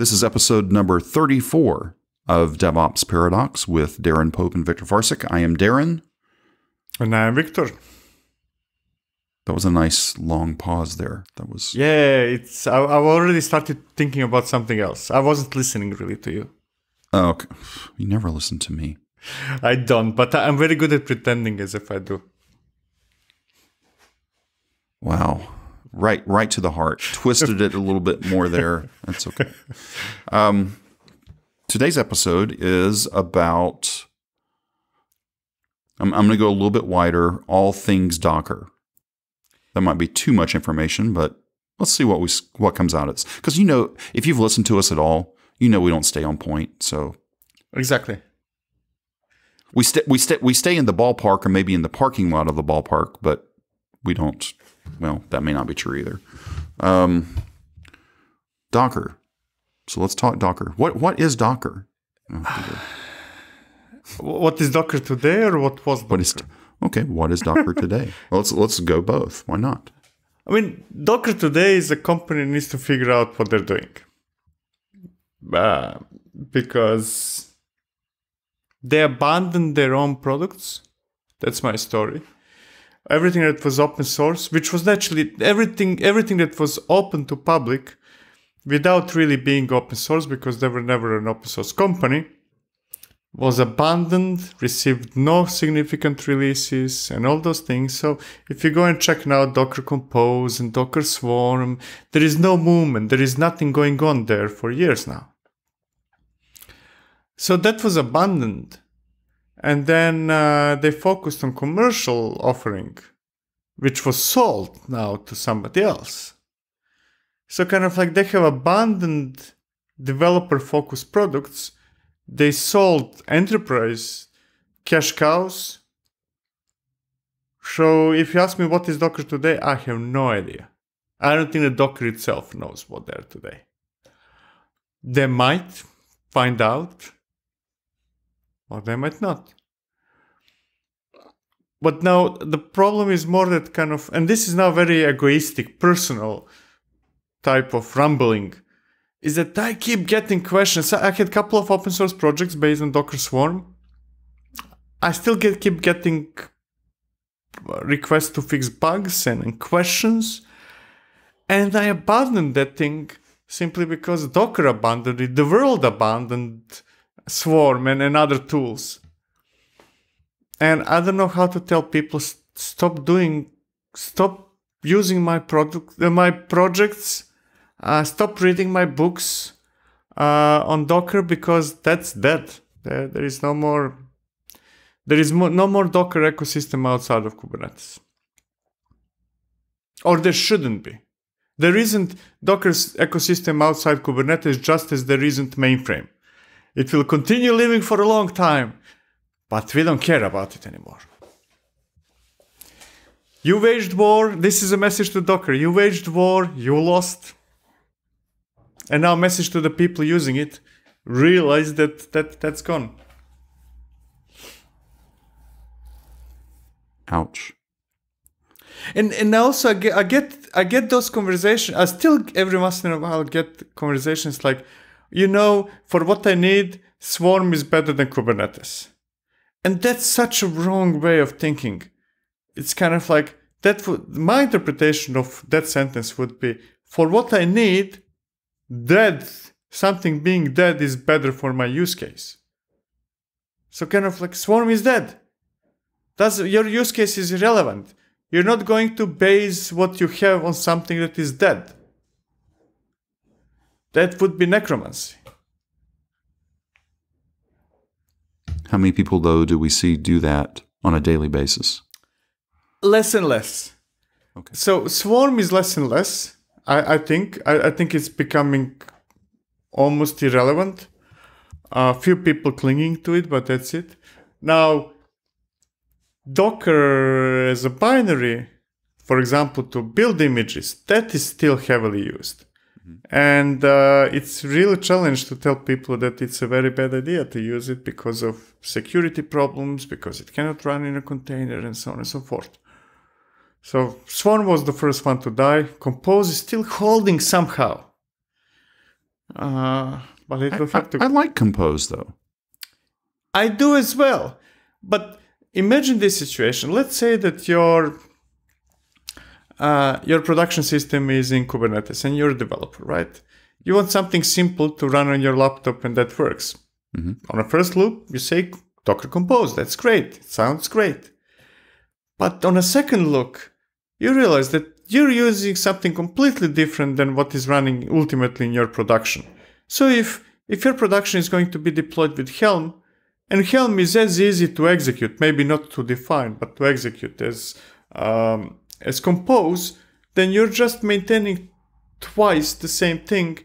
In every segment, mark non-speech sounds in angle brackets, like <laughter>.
This is episode number 34 of DevOps Paradox with Darin Pope and Viktor Farcic. I am Darren. And I am Victor. That was a nice long pause there. That was Yeah, it's I, I've already started thinking about something else. I wasn't listening really to you. oh, okay. You never listen to me. I don't, but I'm very good at pretending as if I do. Wow. Right right to the heart. Twisted it a little bit more there. That's okay. Um, today's episode is about I'm, I'm going to go a little bit wider, all things Docker. That might be too much information, but let's see what we what comes out of this. Because you know, if you've listened to us at all, you know we don't stay on point. So Exactly. we stay we stay we stay in the ballpark or maybe in the parking lot of the ballpark, but we don't. Well, that may not be true either. Um, Docker. So let's talk Docker. What what is Docker? Oh, What is Docker today, or what was? Docker? What is okay? What is Docker today? <laughs> Well, let's let's go both. Why not? I mean, Docker today is a company needs to figure out what they're doing, uh, because they abandoned their own products. That's my story. Everything that was open source, which was actually everything, everything that was open to public, without really being open source, because they were never an open source company, was abandoned, received no significant releases, and all those things. So if you go and check now Docker Compose and Docker Swarm, there is no movement, there is nothing going on there for years now. So that was abandoned. And then uh, they focused on commercial offering, which was sold now to somebody else. So kind of like they have abandoned developer focused products they sold enterprise cash cows. So if you ask me what is Docker today, I have no idea. I don't think the Docker itself knows what they're today. They might find out, or they might not. But now the problem is more that kind of, and this is now very egoistic, personal type of rumbling is that I keep getting questions. I had a couple of open source projects based on Docker Swarm. I still get keep getting requests to fix bugs and, and questions, and I abandoned that thing simply because Docker abandoned it. The world abandoned Swarm and, and other tools, and I don't know how to tell people stop doing, stop using my product, uh, my projects uh, stop reading my books uh, on Docker because that's dead. There, there is no more. There is mo- no more Docker ecosystem outside of Kubernetes, or there shouldn't be. There isn't Docker's ecosystem outside Kubernetes, just as there isn't mainframe. It will continue living for a long time, but we don't care about it anymore. You waged war. This is a message to Docker. You waged war. You lost. And now, message to the people using it: realize that that that's gone. Ouch. And and also I get I get I get those conversations. I still every once in a while get conversations like, you know, for what I need, Swarm is better than Kubernetes, and that's such a wrong way of thinking. It's kind of like that. Would, my interpretation of that sentence would be: for what I need, dead something being dead is better for my use case. So kind of like Swarm is dead. Does your use case is irrelevant. You're not going to base what you have on something that is dead. That would be necromancy. How many people though do we see do that on a daily basis? Less and less. Okay. So swarm is less and less. I, I think. I, I think it's becoming almost irrelevant. A few people clinging to it, but that's it. Now, Docker as a binary, for example, to build images, that is still heavily used. And uh, it's really challenge to tell people that it's a very bad idea to use it because of security problems, because it cannot run in a container, and so on and so forth. So Swarm was the first one to die. Compose is still holding somehow. Uh, but it will I, have to. I like Compose though. I do as well. But imagine this situation. Let's say that your uh, your production system is in Kubernetes and you're a developer, right? You want something simple to run on your laptop and that works. On a first loop, you say Docker Compose. That's great. It sounds great. But on a second look, you realize that you're using something completely different than what is running ultimately in your production. So if if your production is going to be deployed with Helm, and Helm is as easy to execute, maybe not to define, but to execute as um, as Compose, then you're just maintaining twice the same thing,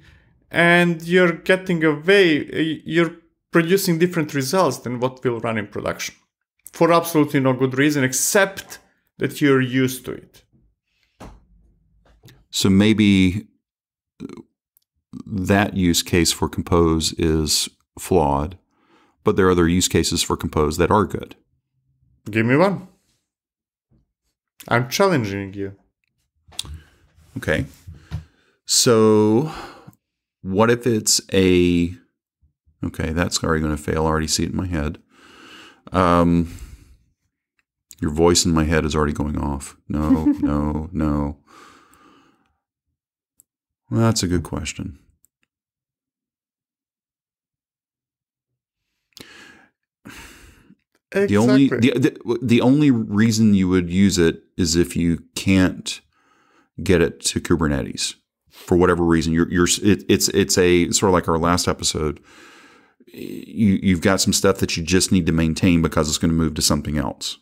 and you're getting away. You're producing different results than what will run in production for absolutely no good reason except that you're used to it. So maybe that use case for Compose is flawed, but there are other use cases for Compose that are good. Give me one. I'm challenging you. Okay. So what if it's a okay, that's already going to fail. I already see it in my head. Um your voice in my head is already going off. No, <laughs> no, no. Well, that's a good question. Exactly. The only the, the the only reason you would use it is if you can't get it to Kubernetes for whatever reason. You're you're it, it's it's a sort of like our last episode. You you've got some stuff that you just need to maintain because it's going to move to something else.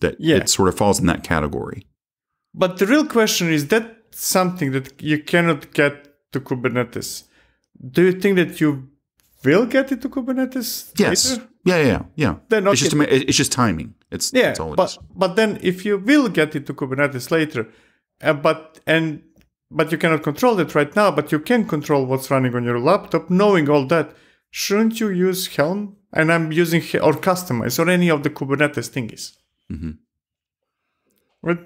That Yeah. it sort of falls in that category. But the real question is that something that you cannot get to Kubernetes. Do you think that you will get it to Kubernetes Yes. later? Yeah, yeah, yeah. yeah. Then, It's just it's just timing. It's Yeah, it but is. but then if you will get it to Kubernetes later, uh, but and but you cannot control that right now, but you can control what's running on your laptop. Knowing all that, shouldn't you use Helm? And I'm using or Kustomize or any of the Kubernetes thingies. Right?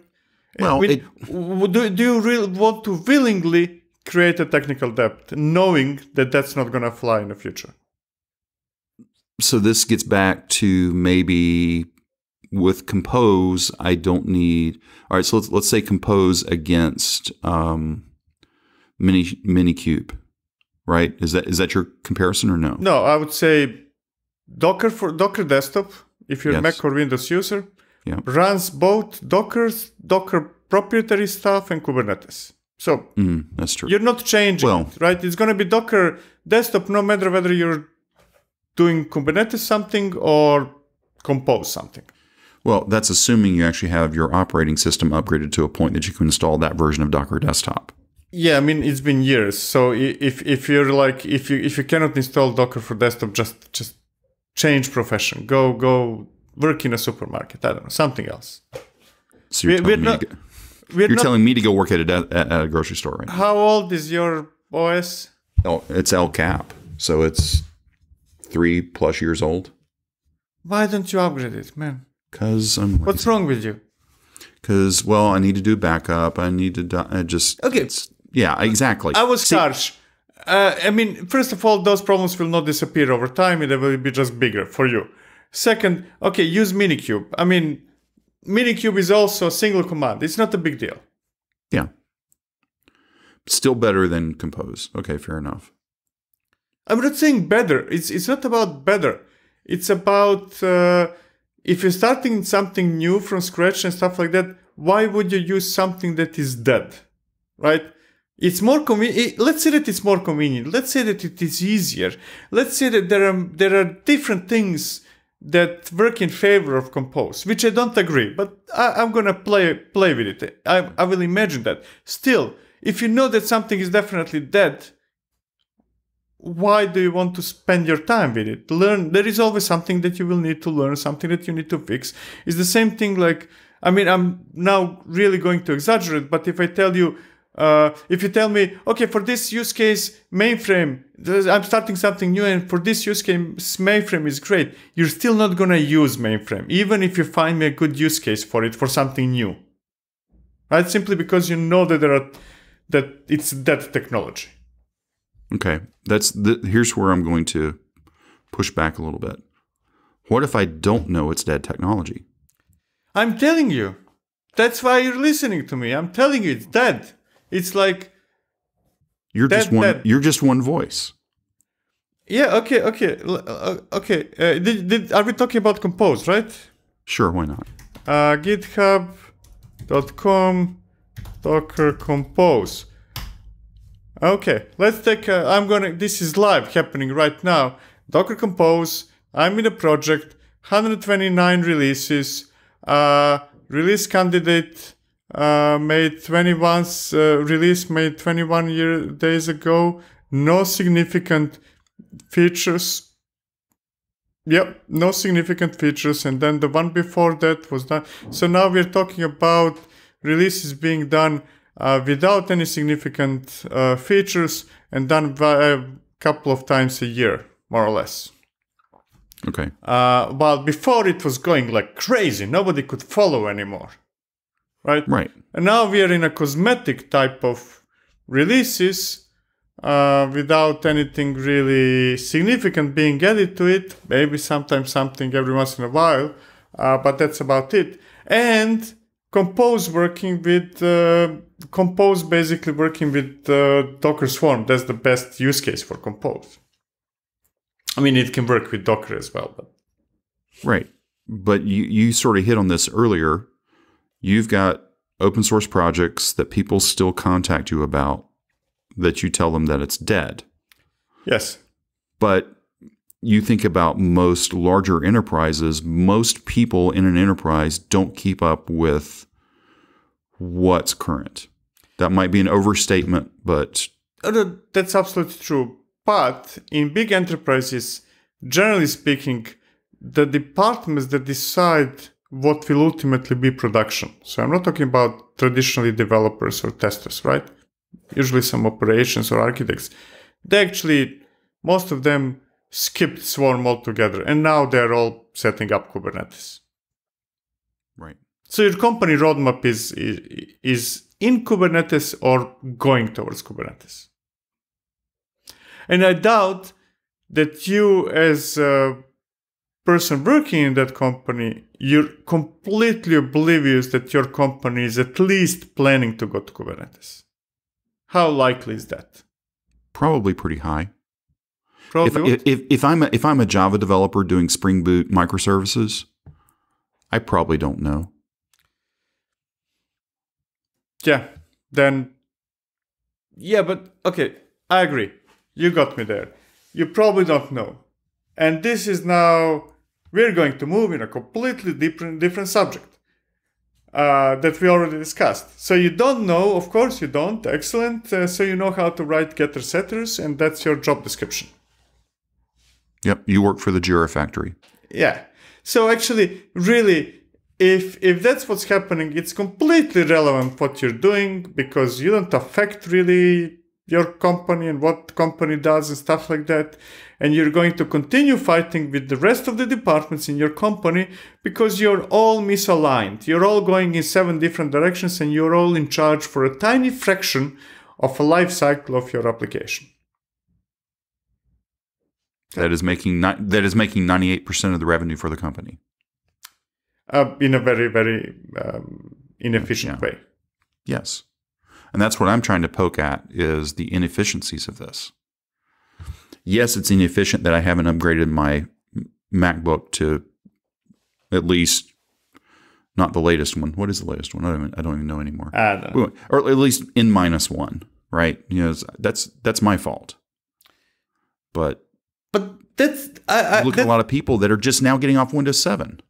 Well, mean, it- do, do you really want to willingly create a technical debt, knowing that that's not going to fly in the future? so this gets back to maybe with compose i don't need all right so let's, let's say compose against um mini minikube right is that is that your comparison or no No, I would say Docker for Docker desktop, if you're Yes. Mac or Windows user, Yeah. runs both Docker's Docker proprietary stuff and Kubernetes. So Mm, that's true you're not changing Well- right? It's going to be Docker desktop no matter whether you're doing Kubernetes something or Compose something. well that's assuming you actually have your operating system upgraded to a point that you can install that version of docker desktop Yeah, I mean it's been years. So if if you're like if you if you cannot install Docker for desktop, just just change profession. Go go work in a supermarket. I don't know something else. so you're, We- we're me, not- We're you're not, telling me to go work at a, at a grocery store right now how old is your OS? oh, it's el cap so it's three plus years old Why don't you upgrade it, man? because i'm What's wrong with you? because well i need to do backup i need to I just Okay. it's, yeah exactly I was harsh. Uh, I mean, first of all, those problems will not disappear over time. They will be just bigger for you. Second, okay, use Minikube. I mean, Minikube is also a single command. It's not a big deal. yeah still better than compose okay fair enough I'm not saying better. It's it's not about better. It's about uh, if you're starting something new from scratch and stuff like that. Why would you use something that is dead, right? It's more convenient. Let's say that it's more convenient. Let's say that it is easier. Let's say that there are there are different things that work in favor of compose, which I don't agree. But I, I'm gonna play play with it. I I will imagine that. Still, if you know that something is definitely dead, why do you want to spend your time with it learn there is always something that you will need to learn something that you need to fix it's the same thing like i mean i'm now really going to exaggerate but if i tell you uh, if you tell me okay for this use case mainframe i'm starting something new and for this use case mainframe is great you're still not going to use mainframe even if you find me a good use case for it for something new right simply because you know that there are that it's that technology Okay, that's the, here's where I'm going to push back a little bit. What if I don't know it's dead technology? I'm telling you. That's why you're listening to me. I'm telling you, it's dead. It's like, You're Dead, just one. dead. You're just one voice. yeah, okay, okay, uh, okay. Uh, did, did, are we talking about Compose, right? Sure, why not? uh, github.com docker compose okay let's take a, i'm gonna this is live happening right now docker compose i'm in a project 129 releases uh, release candidate uh, made 21 uh, release made 21 year days ago no significant features Yep, no significant features, and then the one before that was done. So now we're talking about releases being done uh, without any significant uh, features and done by a couple of times a year, more or less. Okay. Uh, while before it was going like crazy, nobody could follow anymore, right? Right. And now we are in a cosmetic type of releases uh, without anything really significant being added to it. Maybe sometimes something every once in a while, uh, but that's about it. And Compose working with uh, Compose basically working with uh, Docker Swarm. That's the best use case for Compose. I mean, it can work with Docker as well, but Right. But you, you sort of hit on this earlier. You've got open source projects that people still contact you about that you tell them that it's dead. yes, But you think about most larger enterprises, most people in an enterprise don't keep up with what's current. That might be an overstatement, but Uh, That's absolutely true. But in big enterprises, generally speaking, the departments that decide what will ultimately be production. So I'm not talking about traditionally developers or testers, right? Usually some operations or architects. They actually, most of them skipped Swarm altogether, and now they're all setting up Kubernetes. right. So your company roadmap is is, is in Kubernetes or going towards Kubernetes. And I doubt that you, as a person working in that company, you're completely oblivious that your company is at least planning to go to Kubernetes. How likely is that? Probably pretty high. If, Probably. if, if, if I'm a, if I'm a Java developer doing Spring Boot microservices, I probably don't know. Yeah, then. Yeah, but okay, I agree. You got me there. You probably don't know. And this is now. We're going to move in a completely different, different subject uh, that we already discussed. So you don't know, of course, you don't. Excellent. Uh, so you know how to write getter setters, and that's your job description. Yep, you work for the Jira factory. Yeah. So actually, really, if if that's what's happening, it's completely relevant what you're doing because you don't affect really your company and what the company does and stuff like that. And you're going to continue fighting with the rest of the departments in your company because you're all misaligned. You're all going in seven different directions and you're all in charge for a tiny fraction of a life cycle of your application. That is making that is making 98% of the revenue for the company. Uh, in a very, very um, inefficient Yeah. way. Yes. And that's what I'm trying to poke at is the inefficiencies of this. Yes, it's inefficient that I haven't upgraded my MacBook to at least not the latest one. What is the latest one? I don't even, I don't even know anymore. I don't know. or at least in minus one, right? You know, that's that's my fault. But But that's I, I, look at a lot of people that are just now getting off Windows 7.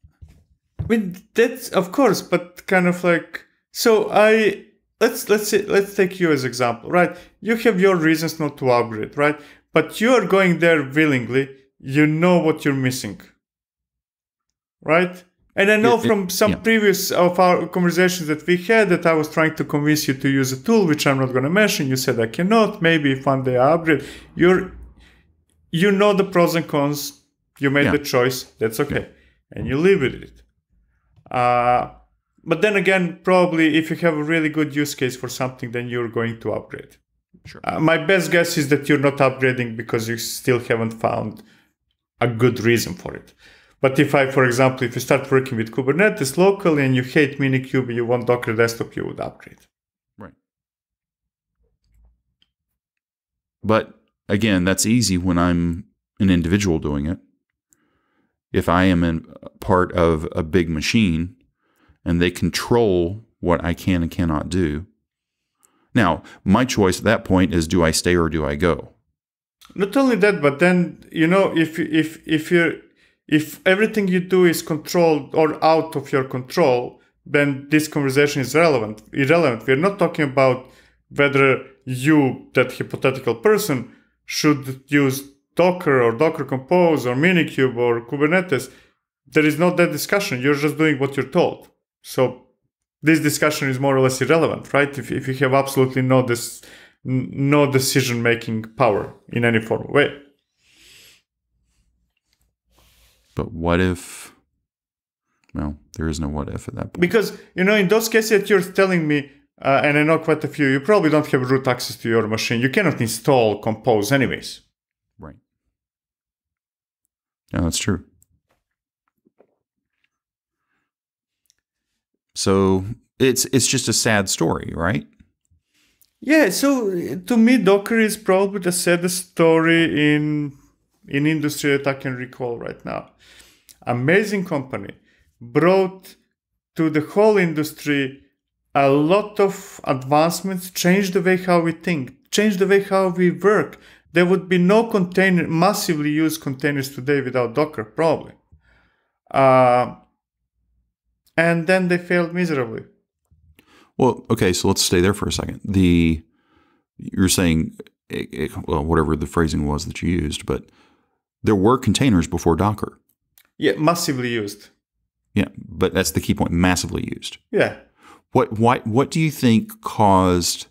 I mean that's of course, but kind of like so I let's let's say let's take you as example, right? You have your reasons not to upgrade, right? But you are going there willingly. You know what you're missing, right? And I know Yeah, it- from some yeah. previous of our conversations that we had that I was trying to convince you to use a tool, which I'm not going to mention. You said I cannot. Maybe if one day I upgrade, you're you know the pros and cons. You made Yeah. the choice. That's okay, and you live with it. Uh, but then again, probably if you have a really good use case for something, then you're going to upgrade. Sure. Uh, my best guess is that you're not upgrading because you still haven't found a good reason for it. But if I, for example, if you start working with Kubernetes locally and you hate Minikube, you want Docker desktop, you would upgrade. Right. But again, that's easy when I'm an individual doing it. If I am in part of a big machine and they control what I can and cannot do. Now, my choice at that point is do I stay or do I go? Not only that, but then you know if if if you if everything you do is controlled or out of your control, then this conversation is relevant. Irrelevant. We're not talking about whether you, that hypothetical person, should use Docker or Docker Compose or Minikube or Kubernetes. There is not that discussion. You're just doing what you're told. So this discussion is more or less irrelevant, right? If, if you have absolutely no this no decision making power in any form of way. But what if well, there is no what if at that point. Because you know, in those cases that you're telling me, uh, and I know quite a few, you probably don't have root access to your machine. You cannot install Compose anyways. Right. Yeah, that's true. So it's it's just a sad story, right? Yeah. So to me, Docker is probably the saddest story in in industry that I can recall right now. Amazing company brought to the whole industry a lot of advancements, changed the way how we think, changed the way how we work. There would be no container, massively used containers today without Docker, probably. Uh, and then they failed miserably. Well, okay, so let's stay there for a second. The you're saying, it, it, well, whatever the phrasing was that you used, but there were containers before Docker. Yeah, massively used. Yeah, but that's the key point: massively used. Yeah. What why what do you think caused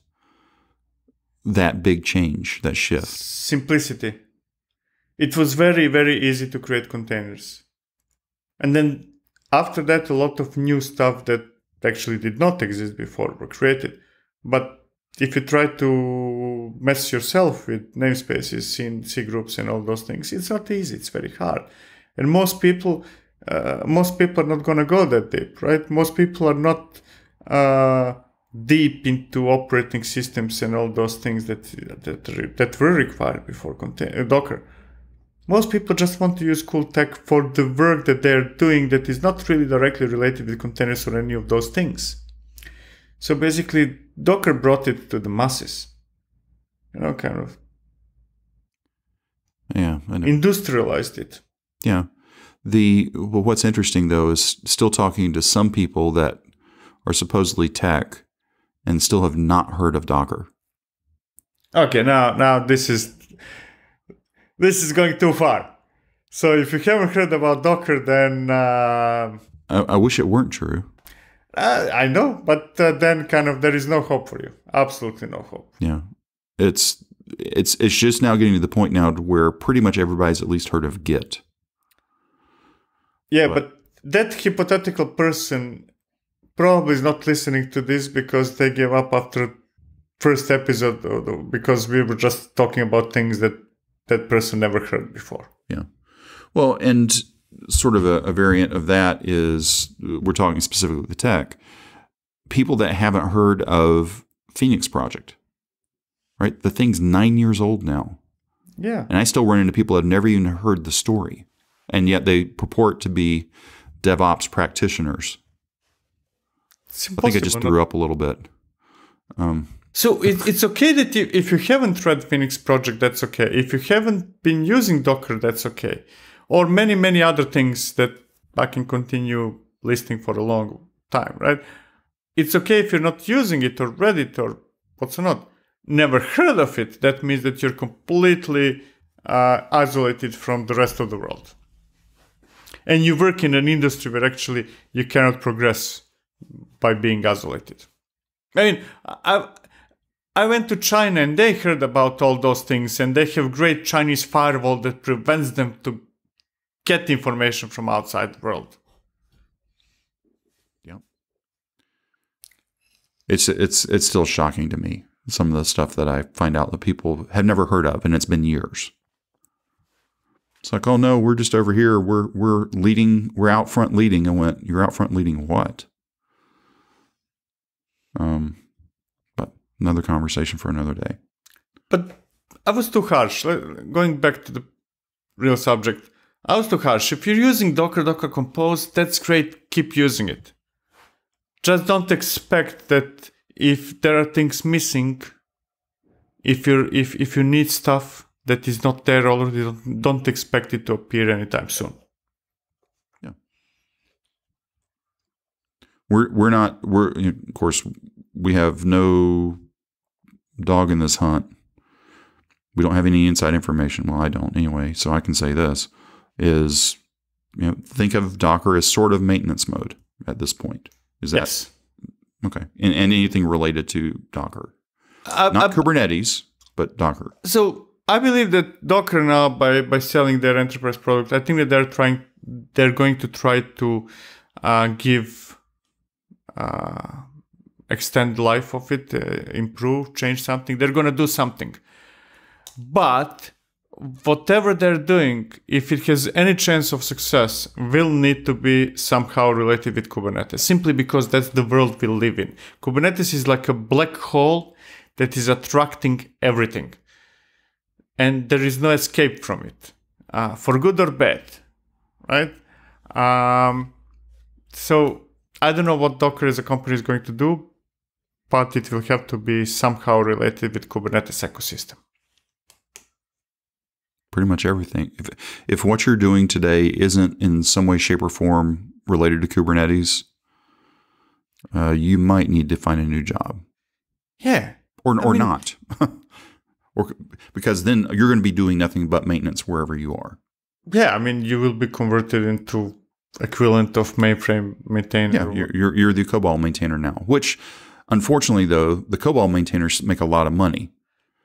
that big change, that shift? Simplicity. It was very very easy to create containers, and then after that, a lot of new stuff that actually did not exist before were created. But if you try to mess yourself with namespaces, C, C groups, and all those things, it's not easy. It's very hard, and most people, uh, most people are not going to go that deep, right? Most people are not uh, deep into operating systems and all those things that that that were required before contain- Docker. Most people just want to use cool tech for the work that they're doing that is not really directly related with containers or any of those things. So basically, Docker brought it to the masses. You know, kind of. Yeah, industrialized it. Yeah. The well, what's interesting though is still talking to some people that are supposedly tech and still have not heard of Docker. Okay, now now this is this is going too far. So if you haven't heard about Docker, then uh, I, I, wish it weren't true. Uh, I know, but uh, then kind of there is no hope for you. Absolutely no hope. Yeah, it's it's it's just now getting to the point now where pretty much everybody's at least heard of Git. Yeah, but, but that hypothetical person probably is not listening to this because they gave up after first episode because we were just talking about things that that person never heard before. Yeah. Well, and sort of a, a variant of that is we're talking specifically with tech. People that haven't heard of Phoenix Project, right? The thing's nine years old now. Yeah. And I still run into people that have never even heard the story. And yet they purport to be DevOps practitioners. I think I just threw up a little bit. Um, so it, it's okay that you, if you haven't read Phoenix Project, that's okay. If you haven't been using Docker, that's okay. Or many, many other things that I can continue listing for a long time, right? It's okay if you're not using it or read it or what's not. Never heard of it. That means that you're completely uh, isolated from the rest of the world. And you work in an industry where actually you cannot progress by being isolated. I mean, I I went to China and they heard about all those things, and they have great Chinese firewall that prevents them to get information from outside the world. Yeah, it's it's it's still shocking to me some of the stuff that I find out that people have never heard of, and it's been years. It's like, oh no, we're just over here. We're we're leading. We're out front leading. And went, you're out front leading what? Um, another conversation for another day. But I was too harsh. Going back to the real subject, I was too harsh. If you're using Docker, Docker Compose, that's great. Keep using it. Just don't expect that if there are things missing, if you if if you need stuff that is not there already, don't, don't expect it to appear anytime soon. Yeah. We're we're not. We're of course we have no dog in this hunt. We don't have any inside information. Well, I don't anyway. So I can say this is you know think of Docker as sort of maintenance mode at this point. Is that Yes. okay? And, and anything related to Docker, I- not I- Kubernetes, but Docker. so I believe that Docker now by by selling their enterprise product, I think that they're trying they're going to try to uh, give uh, extend the life of it, uh, improve, change something. They're going to do something, but whatever they're doing, if it has any chance of success, will need to be somehow related with Kubernetes, simply because that's the world we live in. Kubernetes is like a black hole that is attracting everything and there is no escape from it, uh, for good or bad, right? Um, so I don't know what Docker as a company is going to do, but it will have to be somehow related with Kubernetes ecosystem. Pretty much everything. If if what you're doing today isn't in some way, shape, or form related to Kubernetes, uh, you might need to find a new job. Yeah, or or mean- not, <laughs> or because then you're going to be doing nothing but maintenance wherever you are. yeah. I mean, you will be converted into equivalent of mainframe maintainer. Yeah, you're you're, you're the COBOL maintainer now. Which, unfortunately, though, the COBOL maintainers make a lot of money.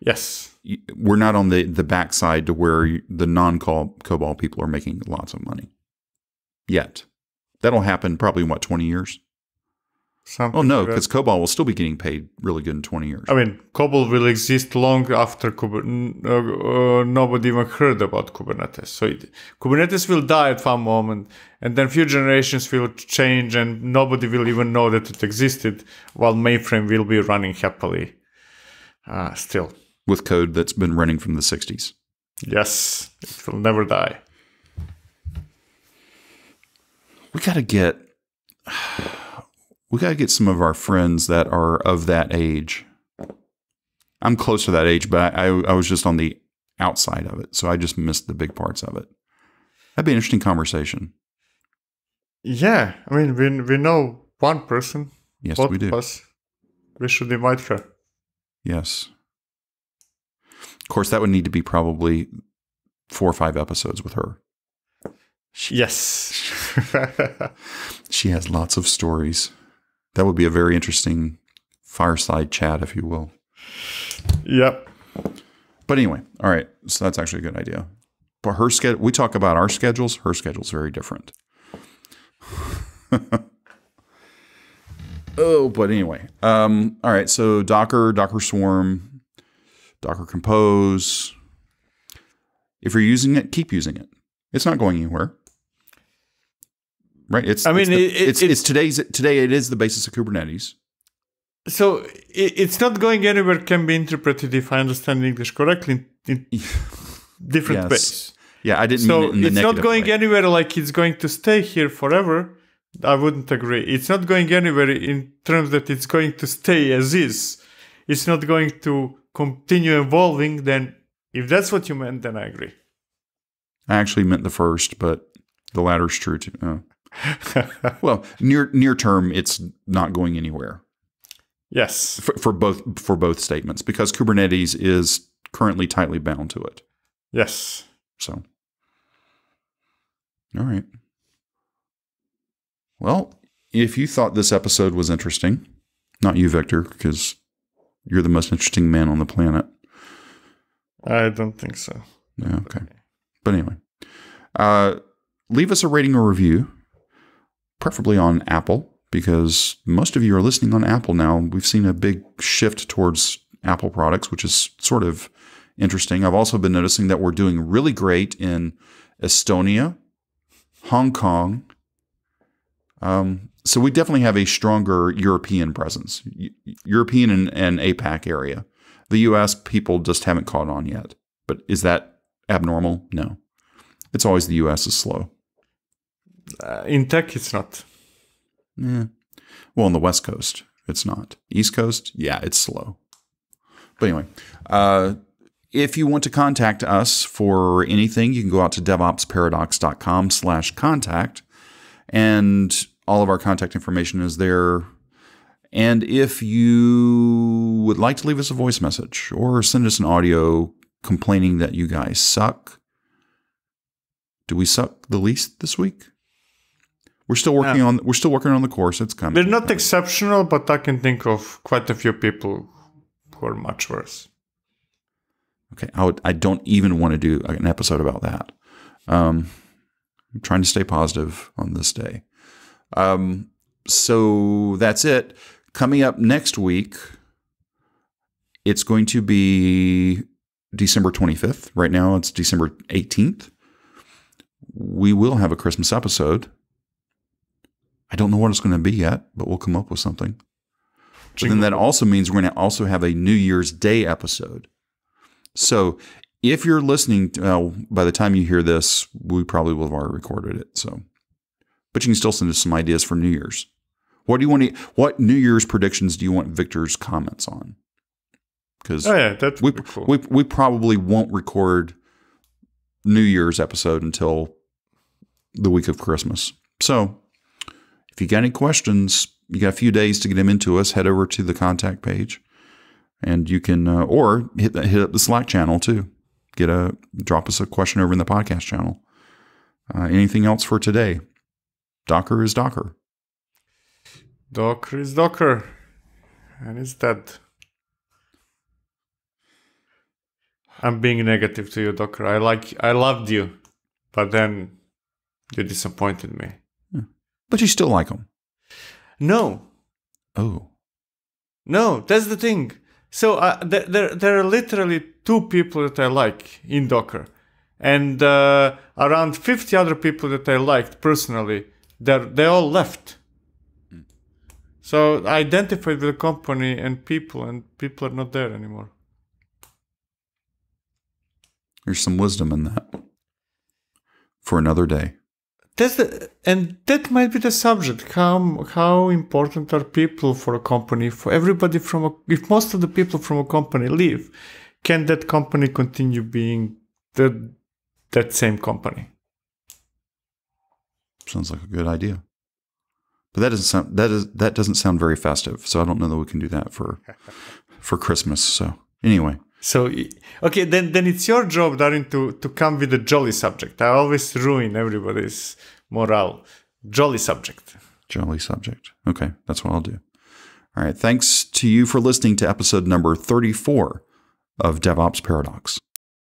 yes, We're not on the the backside to where the non COBOL people are making lots of money yet. That'll happen probably in what twenty years. Something. Oh no, like because COBOL will still be getting paid really good in twenty years. I mean, COBOL will exist long after Kuber- uh, uh, nobody even heard about Kubernetes. So it, Kubernetes will die at one moment, and then few generations will change, and nobody will even know that it existed, while mainframe will be running happily uh, still. With code that's been running from the '60s. Yes, it will never die. we got to get we got to get some of our friends that are of that age i'm close to that age but I, I was just on the outside of it so i just missed the big parts of it that'd be an interesting conversation Yeah, I mean, we we know one person. yes we do us. We should invite her. yes of course that would need to be probably four or five episodes with her Yes. <laughs> she has lots of stories that would be a very interesting fireside chat if you will yep. But anyway, all right. So that's actually a good idea. But her schedule, we talk about our schedules. Her schedule's very different. <laughs> oh, but anyway. Um, all right. So Docker, Docker Swarm, Docker Compose. If you're using it, keep using it. It's not going anywhere. Right? It's I mean, it's, the- it- it- it's, it's today's today. It is the basis of Kubernetes. So i it's not going anywhere can be interpreted, if I understand English correctly, in <laughs> different Yes. ways. Yeah, I didn't So mean it in the it's not going way. anywhere like it's going to stay here forever. I wouldn't agree. It's not going anywhere in terms that it's going to stay as is. It's not going to continue evolving. Then, if that's what you meant, then I agree. I actually meant the first, but the latter's true too. Oh. <laughs> well, near near term, it's not going anywhere yes. for, for both for both statements because Kubernetes is currently tightly bound to it. Yes. So, all right. Well, if you thought this episode was interesting, not you, Viktor, because you're the most interesting man on the planet. I don't think so. Yeah, okay. But anyway, uh, leave us a rating or review, preferably on Apple, because most of you are listening on Apple now. We've seen a big shift towards Apple products, which is sort of interesting. I've also been noticing that we're doing really great in Estonia, Hong Kong. Um, so we definitely have a stronger European presence, European and, and APAC area. The US people just haven't caught on yet. But is that abnormal? No. It's always the US is slow. Uh, in tech, it's not. Yeah. Well, on the West Coast, it's not. East Coast, yeah, it's slow. But anyway, uh, if you want to contact us for anything, you can go out to devopsparadox.com slash contact. And all of our contact information is there. And if you would like to leave us a voice message or send us an audio complaining that you guys suck, do we suck the least this week? We're still working on we're still working on the course. It's coming. We're not exceptional, but I can think of quite a few people who are much worse. Okay, I would. I don't even want to do an episode about that. Um, I'm trying to stay positive on this day. Um, so that's it. Coming up next week, it's going to be December 25th. Right now, it's December 18th. We will have a Christmas episode. I don't know what it's going to be yet, but we'll come up with something. But then that also means we're going to also have a New Year's Day episode. So if you're listening, to, uh, by the time you hear this, we probably will have already recorded it. So, but you can still send us some ideas for New Year's. What do you want? To, what New Year's predictions do you want Viktor's comments on? Because oh yeah, that's we, cool. we we probably won't record New Year's episode until the week of Christmas. So if you got any questions, you got a few days to get them into us. Head over to the contact page, and you can uh, or hit the, hit up the Slack channel too. Get a drop us a question over in the podcast channel. Uh, anything else for today? Docker is Docker. Docker is Docker, and it's dead. I'm being negative to you, Docker. I like, I loved you, but then you disappointed me. But you still like them. No. Oh. No, that's the thing. So uh, there, there, there are literally two people that I like in Docker, and uh, around 50 other people that I liked personally. They they all left. So I identified with the company and people, and people are not there anymore. There's some wisdom in that. For another day that's the and that might be the subject. How how important are people for a company for everybody from a, if most of the people from a company leave can that company continue being the that same company? Sounds like a good idea. But that doesn't sound that is that doesn't sound very festive so i don't know that we can do that for <laughs> for christmas so anyway so okay, then then it's your job, Darin, to to come with a jolly subject. I always ruin everybody's morale. Jolly subject. Jolly subject. Okay, that's what I'll do. All right. Thanks to you for listening to episode number 34 of DevOps Paradox.